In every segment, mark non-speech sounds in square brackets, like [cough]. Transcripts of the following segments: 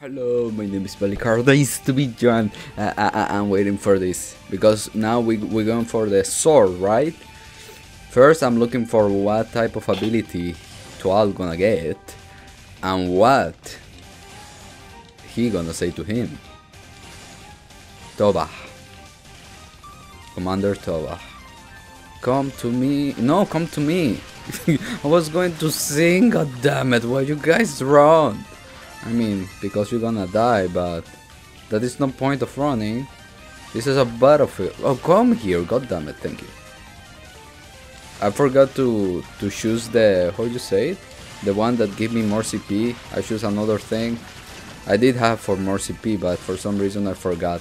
Hello, my name is Balicardo. Nice [laughs] to meet you. And uh, I, am waiting for this because now we we're going for the sword, right? First, I'm looking for what type of ability Toal gonna get, and what he gonna say to him. Tovah, Commander Tovah, come to me. No, come to me. [laughs] I was going to sing. God damn it! Why you guys run? I mean, because you're gonna die, but that is no point of running. This is a battlefield. Oh, come here, god damn it, thank you. I forgot to to choose the, how you say it? The one that give me more CP. I choose another thing. I did have for more CP, but for some reason I forgot.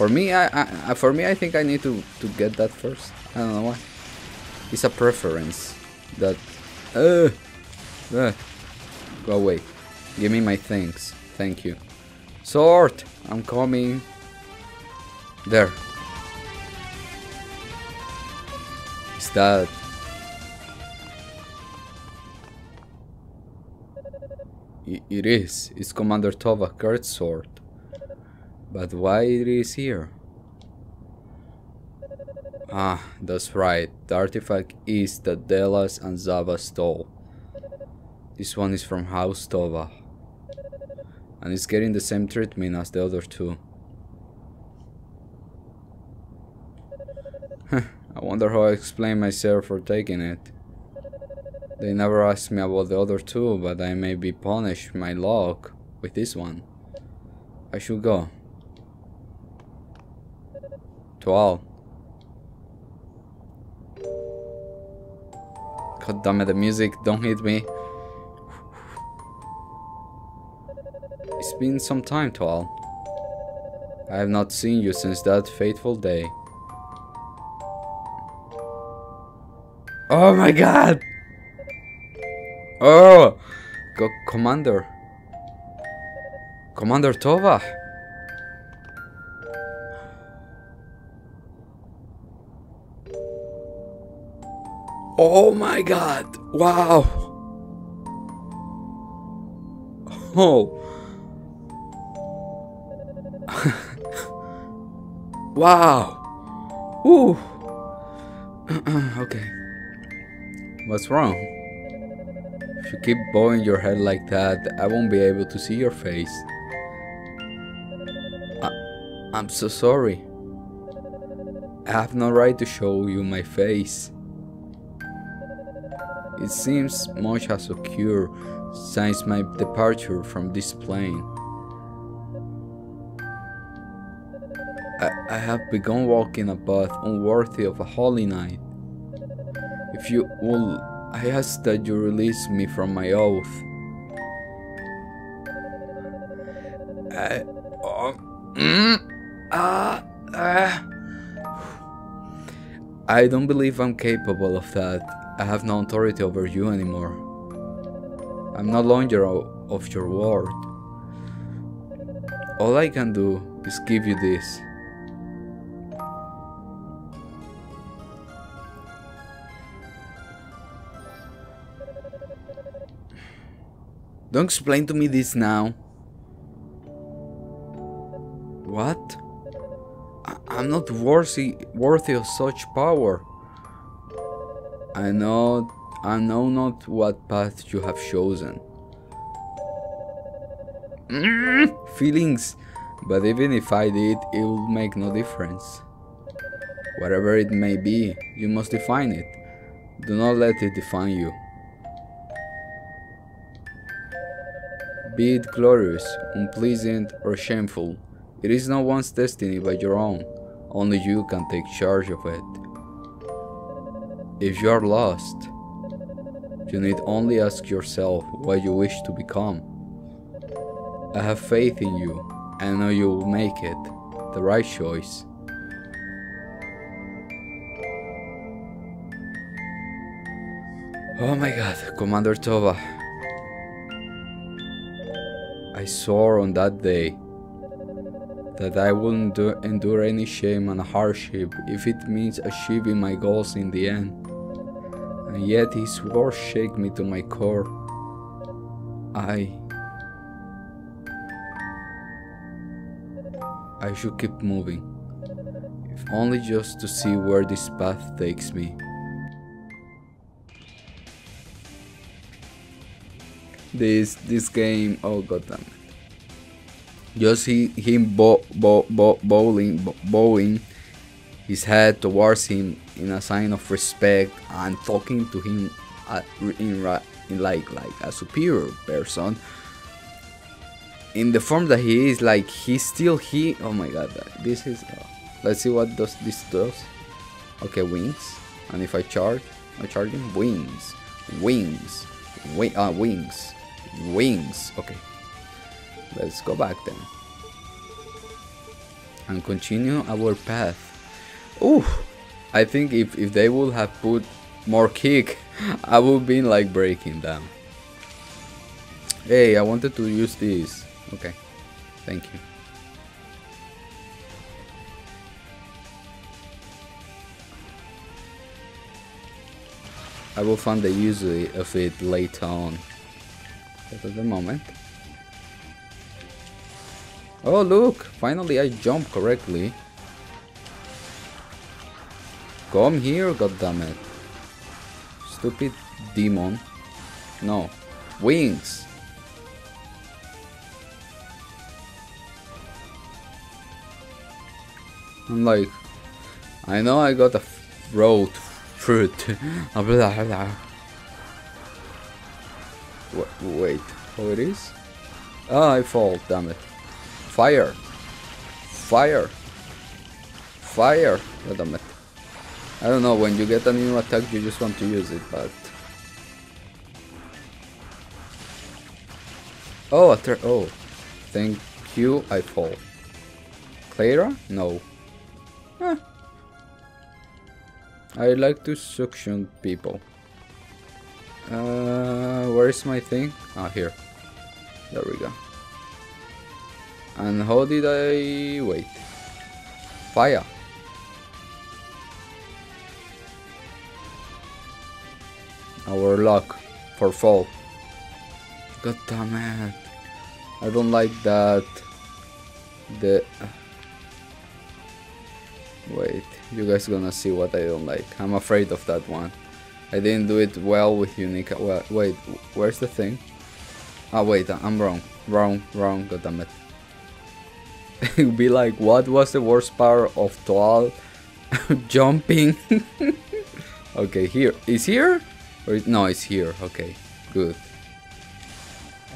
For me, I, I for me, I think I need to, to get that first. I don't know why. It's a preference that, uh, uh, go away. Give me my things. Thank you. Sword! I'm coming. There. Is that... it is. It's Commander Tovah Kurt's sword. But why it is here? Ah, that's right. The artifact is the Dalles and Zava stole. This one is from House Tovah and it's getting the same treatment as the other two. [laughs] I wonder how I explain myself for taking it. They never asked me about the other two, but I may be punished my luck with this one. I should go. Toal. God damn it, the music, don't hit me. Been some time, Toal. I have not seen you since that fateful day. Oh my god! Oh! Go Commander. Commander Tovah! Oh my god! Wow! Oh! Wow. Ooh. [clears throat] okay. What's wrong? If you keep bowing your head like that, I won't be able to see your face. I I'm so sorry. I have no right to show you my face. It seems much has occurred since my departure from this plane. I, I have begun walking a path unworthy of a holy knight. If you will, I ask that you release me from my oath. I, uh, mm, uh, uh. I don't believe I'm capable of that. I have no authority over you anymore. I'm no longer of your word. All I can do is give you this. Don't explain to me this now. What? I am not worthy worthy of such power. I know I know not what path you have chosen. Mm, feelings, but even if I did, it will make no difference. Whatever it may be, you must define it. Do not let it define you. Be it glorious, unpleasant, or shameful. It is no one's destiny but your own. Only you can take charge of it. If you are lost, you need only ask yourself what you wish to become. I have faith in you and know you will make it the right choice. Oh my god, Commander Tovah. I swore on that day that I wouldn't endure any shame and hardship if it means achieving my goals in the end. And yet his words shake me to my core. I... I should keep moving. If only just to see where this path takes me. This this game, oh god damn it. Just he, him bo, bo, bo, bowling, bo, bowing his head towards him in a sign of respect and talking to him at, in, in like like a superior person. In the form that he is like he's still he oh my god this is uh, let's see what does this does. Okay wings and if I charge I charge him wings wings Wing, uh, wings wings. Okay let's go back then. And continue our path. Oh I think if, if they would have put more kick [laughs] I would be like breaking them hey I wanted to use this. Okay thank you. I will find the use of it later on at the moment. Oh look! Finally I jumped correctly. Come here goddammit. Stupid demon. No. Wings! I'm like, I know I got a Roda fruit. [laughs] Wait, how it is? Ah, I fall, damn it. Fire! Fire! Fire! God damn it. I don't know, when you get a new attack you just want to use it, but... Oh, a oh. Thank you, I fall. Clara? No. Eh. I like to suction people. Uh, where is my thing? Ah, here. There we go. And how did I... wait. Fire. Our luck for fall. God damn it. I don't like that. The... Wait, you guys gonna see what I don't like. I'm afraid of that one. I didn't do it well with unique. Well, wait, where's the thing? Ah, wait, I'm wrong. Wrong, wrong, god damn it. it [laughs] would be like, what was the worst part of Toal [laughs] jumping? [laughs] okay, here. Is here? Or no, it's here. Okay, good.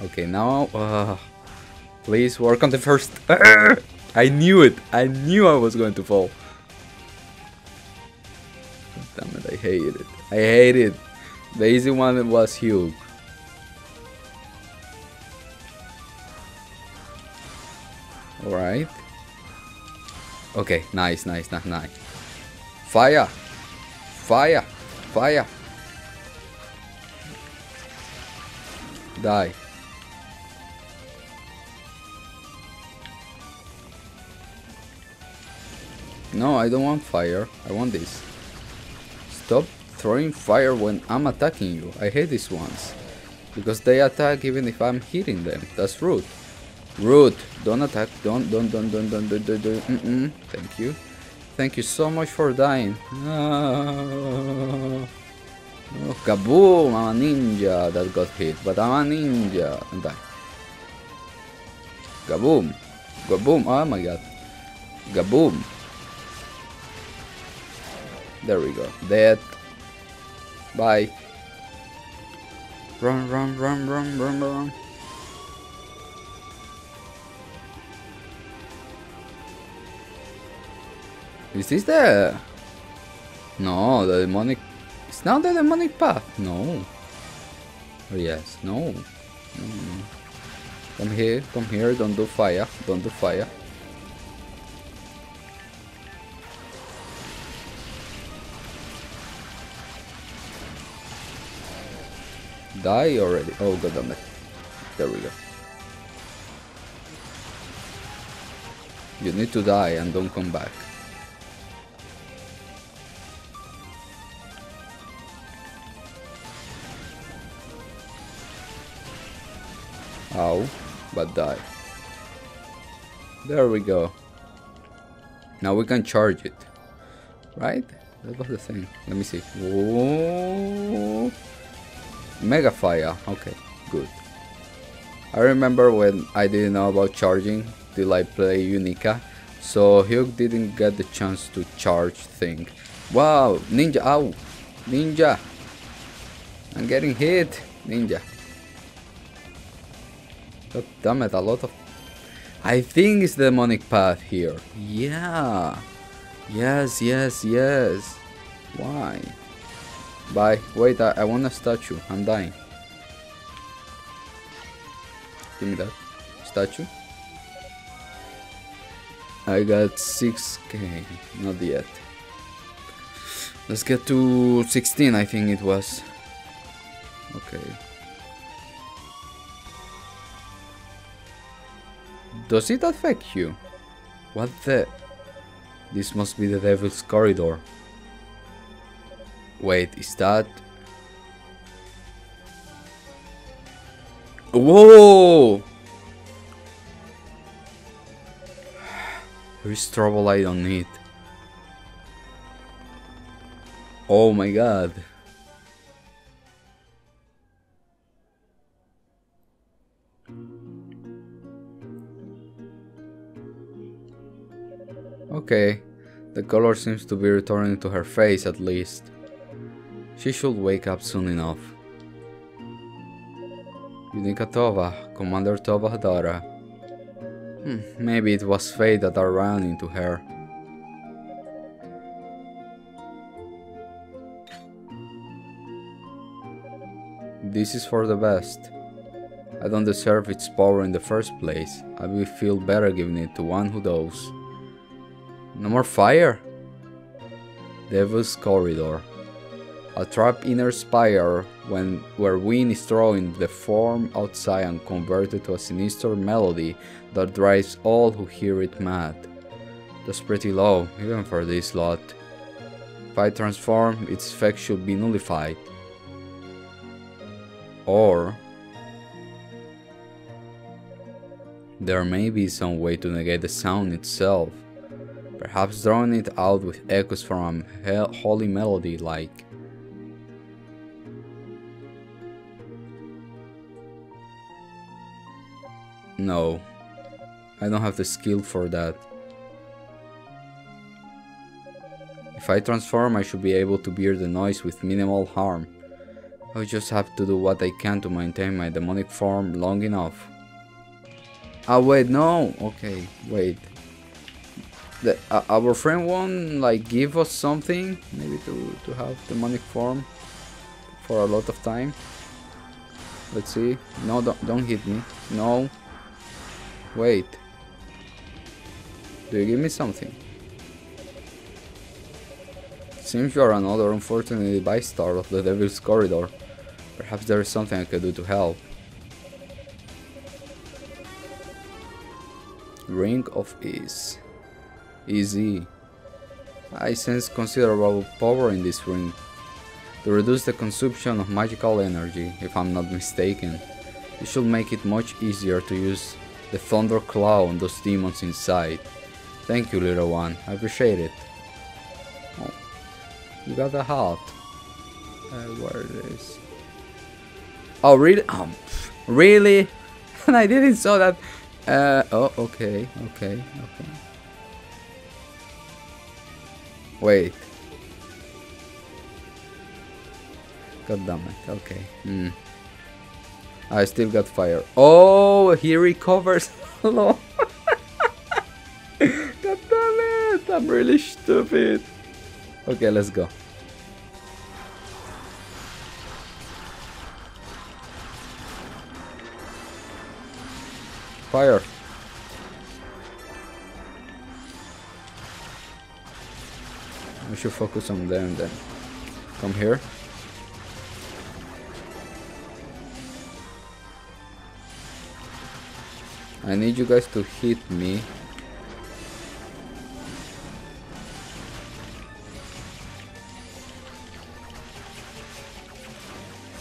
Okay, now, uh, please work on the first. I knew it. I knew I was going to fall. Damn it, I hate it. I hate it. The easy one was Hugh. Alright. Okay, nice, nice, nice, nice. Fire! Fire! Fire! Die. No, I don't want fire. I want this. Stop throwing fire when I'm attacking you. I hate these ones. Because they attack even if I'm hitting them. That's rude. Rude. Don't attack. Don't, don't, don't, don't, don't, don't, don't, don't. Mm -mm. Thank you. Thank you so much for dying. Oh, kaboom! I'm a ninja that got hit, but I'm a ninja. And die. Kaboom! Kaboom! Oh my god. Kaboom! There we go. Dead. Bye. Run, run, run, run, run, run. Is this the... No, the demonic... It's not the demonic path. No. Oh, yes. No. Mm. Come here, come here. Don't do fire. Don't do fire. Die already? Oh god damn it. There we go. You need to die and don't come back. Ow, but die. There we go. Now we can charge it. Right? That was the thing. Let me see. Whoa. Mega fire. Okay, good. I remember when I didn't know about charging till I play Yunica. So Hugh didn't get the chance to charge thing. Wow, ninja, ow, ninja. I'm getting hit, ninja. God damn it, a lot of... I think it's the demonic path here. Yeah. Yes, yes, yes. Why? Bye. Wait, I, I want a statue. I'm dying. Give me that. Statue. I got 6k. Not yet. Let's get to 16, I think it was. Okay. Does it affect you? What the... This must be the Devil's Corridor. Wait, is that... Whoa! There is trouble I don't need. Oh my god. Okay, the color seems to be returning to her face at least. She should wake up soon enough. Yunica Tovah, Commander Tovah's daughter. Hmm, maybe it was fate that I ran into her. This is for the best. I don't deserve its power in the first place. I will feel better giving it to one who does. No more fire? Devil's Corridor. A trap inner spire when where wind is thrown the form outside and converted to a sinister melody that drives all who hear it mad. That's pretty low, even for this lot. If I transform, its effect should be nullified. Or there may be some way to negate the sound itself perhaps drawing it out with echoes from a holy melody like No, I don't have the skill for that. If I transform, I should be able to bear the noise with minimal harm. I just have to do what I can to maintain my demonic form long enough. Ah, wait, no! Okay, wait the, uh, our friend won't like give us something maybe to, to have demonic form for a lot of time let's see no don't, don't hit me no wait do you give me something seems you are another unfortunate bystander of the devil's corridor perhaps there is something I could do to help Ring of Ease Easy. I sense considerable power in this ring. To reduce the consumption of magical energy, if I'm not mistaken. It should make it much easier to use the Thunder Claw on those demons inside. Thank you, little one. I appreciate it. Oh, you got a heart. Uh, where it is? Oh, really? Um, really? [laughs] And I didn't saw that. Uh, oh, okay, okay, okay. Wait. God damn it. Okay. Mm. I still got fire. Oh, he recovers. [laughs] Hello. [laughs] God damn it. I'm really stupid. Okay, let's go. Fire. We should focus on them then. Come here. I need you guys to hit me.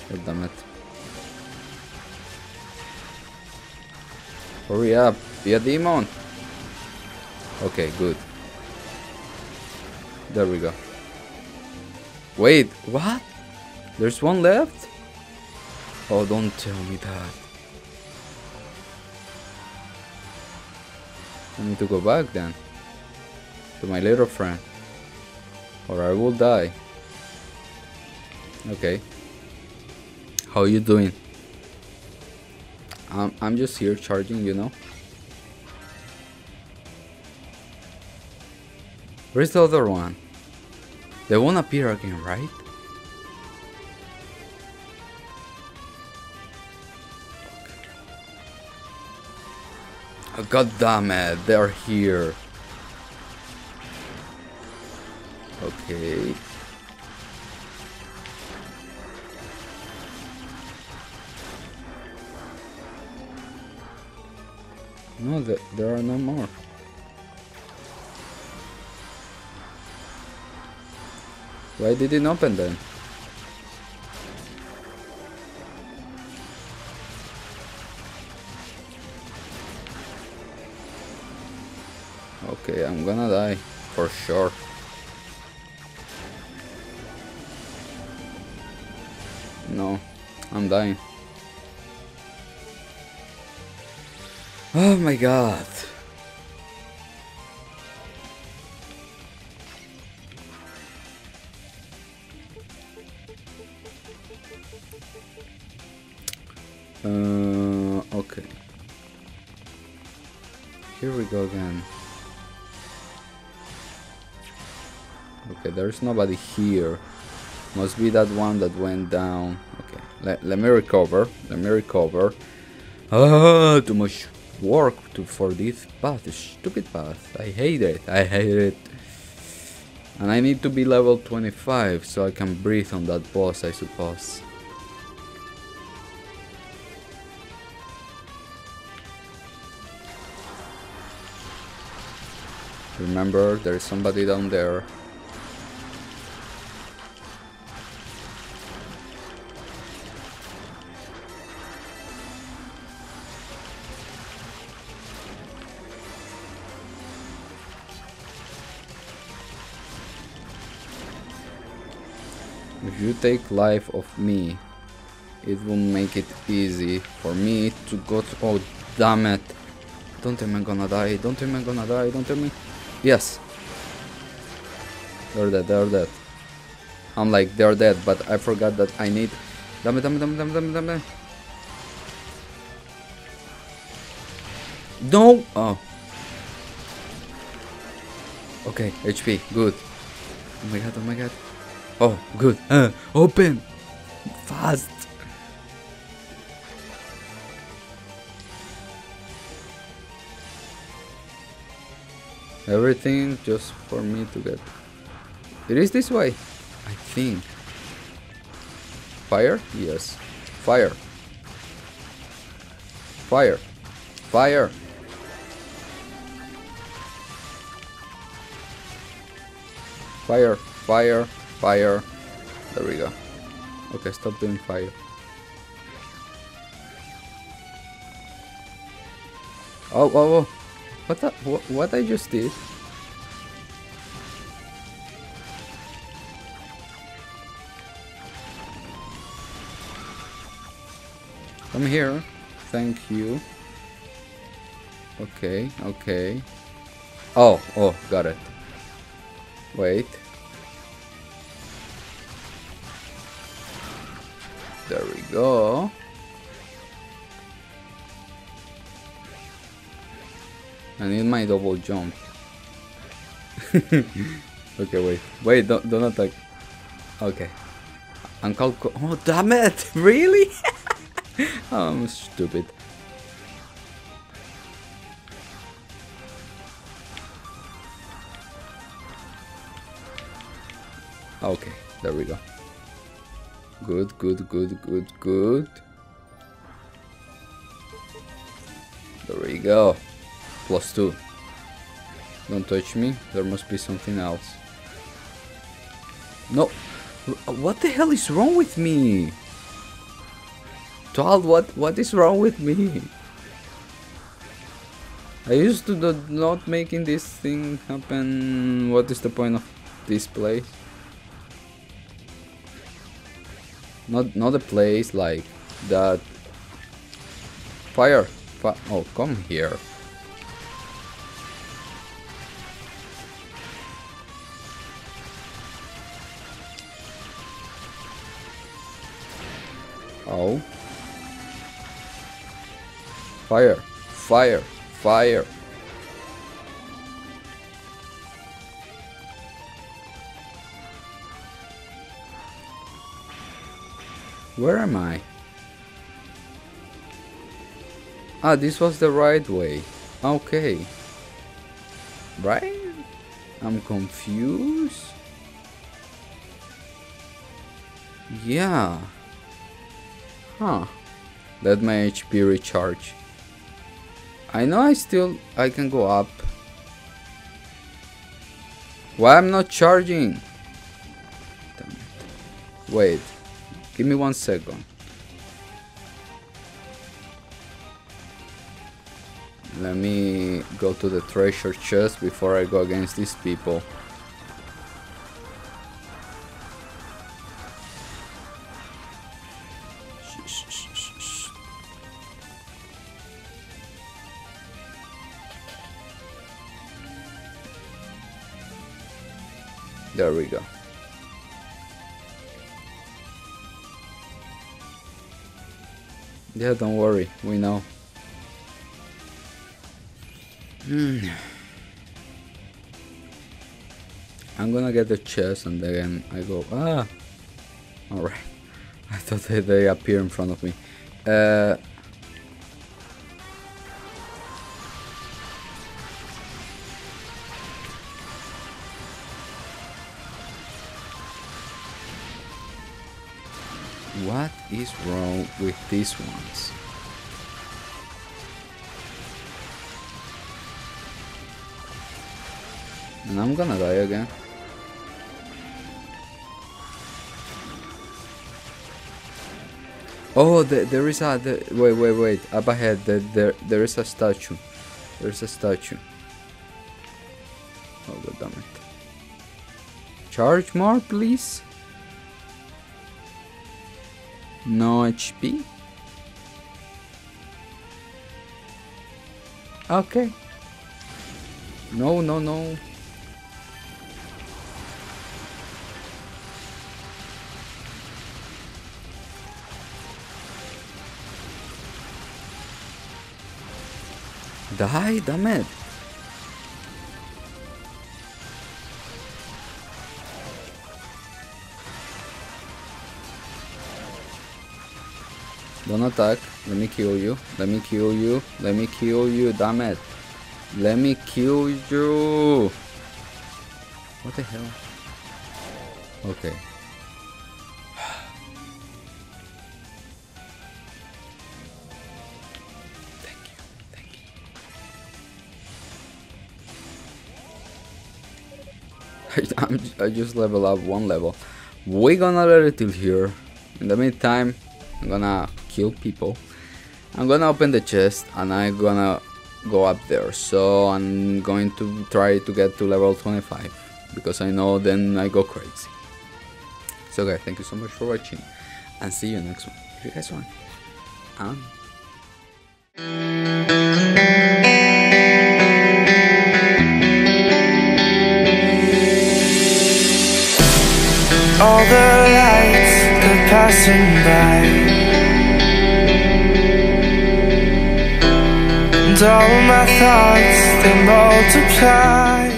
God damn it. Hurry up, be a demon! Okay, good. There we go. Wait, what? There's one left? Oh, don't tell me that. I need to go back then. To my little friend. Or I will die. Okay. How you doing? I'm, I'm just here charging, you know. Where's the other one? They won't appear again, right? God damn it, they're here. Okay. No, there are no more. Why did it open then? I'm gonna die for sure. No, I'm dying. Oh my god. Uh, okay. Here we go again. Okay, there's nobody here. Must be that one that went down. Okay, let, let me recover. Let me recover. Ah, too much work to, for this path. Stupid path. I hate it. I hate it. And I need to be level 25 so I can breathe on that boss, I suppose. Remember, there is somebody down there. If you take life of me, it will make it easy for me to go to... Oh, damn it. Don't tell I'm gonna die. Don't tell I'm gonna die. Don't tell me... Yes. They're dead, they're dead. I'm like, they're dead, but I forgot that I need... Damn it, damn it, damn it, damn it, damn it, damn it. No! Oh. Okay, HP, good. Oh my god, oh my god. Oh, good. Uh, open! Fast! Everything just for me to get. It is this way, I think. Fire? Yes. Fire. Fire. Fire. Fire. Fire. Fire. There we go. Okay, stop doing fire. Oh, oh, oh. What the, what, what I just did? Come here. Thank you. Okay, okay. Oh, oh, got it. Wait. There we go. I need my double jump. [laughs] okay, wait. Wait, don't, don't attack. Okay. I'm called... Oh, damn it! [laughs] Really? oh, [laughs] I'm stupid. Okay, there we go. Good, good, good, good, good. There we go plus 2. Don't touch me, there must be something else. No, what the hell is wrong with me? Child, what, what is wrong with me? I used to not making this thing happen. What is the point of... this place. Not not the place like that. Fire! Fi oh, come here. Oh. Fire! Fire! Fire! Where am I? Ah, this was the right way. Okay. Right? I'm confused. Yeah. Huh. Let my HP recharge. I know I still I can go up. Why I'm not charging? Wait. Give me one second. Let me go to the treasure chest before I go against these people. There we go. Yeah, don't worry, we know. Hmm. I'm gonna get the chest and then I go, ah! Alright. [laughs] I thought they, they appear in front of me. Uh, What is wrong with these ones? And I'm gonna die again. Oh, the, there is a... The, wait, wait, wait. Up ahead, the, there, there is a statue. There's a statue. Oh, god damn. Charge more, please. No HP. Okay. No, no, no. Die, damn it. Don't attack. Let me kill you. Let me kill you. Let me kill you. Damn it. Let me kill you. What the hell? Okay. Thank you. Thank you. [laughs] I'm, I just level up one level. We're gonna let it till here. In the meantime, I'm gonna kill people. I'm gonna open the chest and I'm gonna go up there. So I'm going to try to get to level 25 because I know then I go crazy. So guys, thank you so much for watching and see you next one. If you guys want. Um. All the lights, they're passing by all my thoughts, they multiply